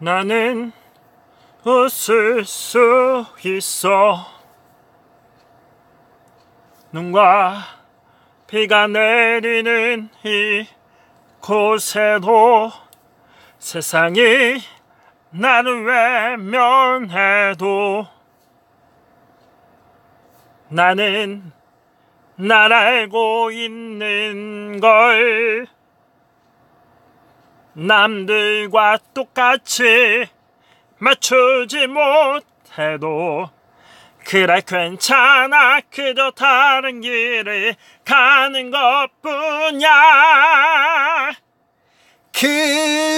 나는 웃을 수 있어. 눈과 비가 내리는 이 곳에도 세상이 나를 외면해도 나는 날 알고 있는 걸 남들과 똑같이 맞추지 못해도 그래 괜찮아. 그저 다른 길을 가는 것뿐이야. 그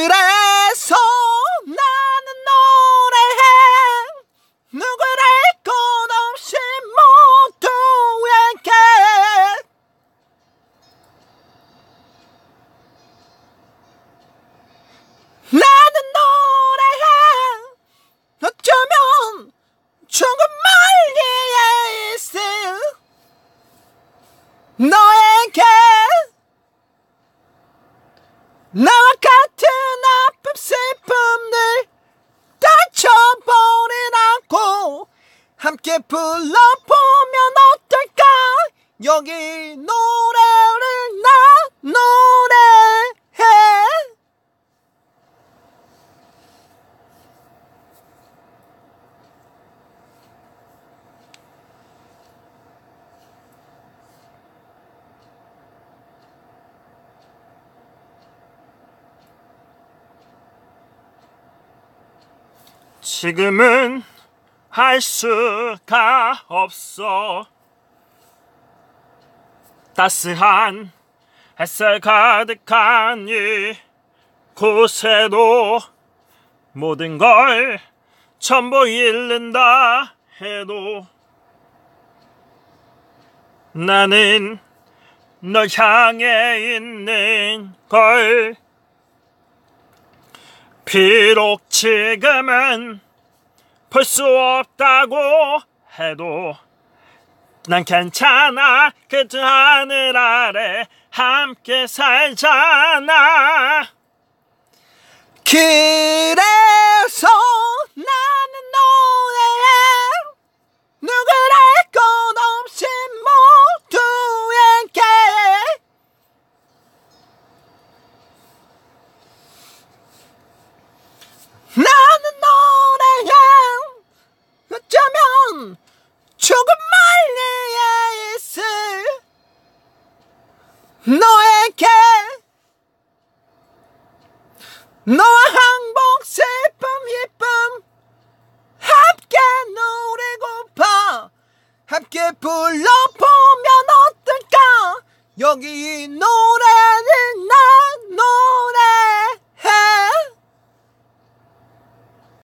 함께 불러보면 어떨까? 여기 노래를 나 노래해. 지금은 할 수가 없어. 따스한 햇살 가득한 이 곳에도 모든 걸 전부 잃는다 해도 나는 널 향해 있는 걸 비록 지금은 볼 수 없다고 해도 난 괜찮아. 그저 하늘 아래 함께 살잖아. 그 너에게 너와 항복 슬픔 기쁨 함께 노래고파. 함께 불러보면 어떨까? 여기 이 노래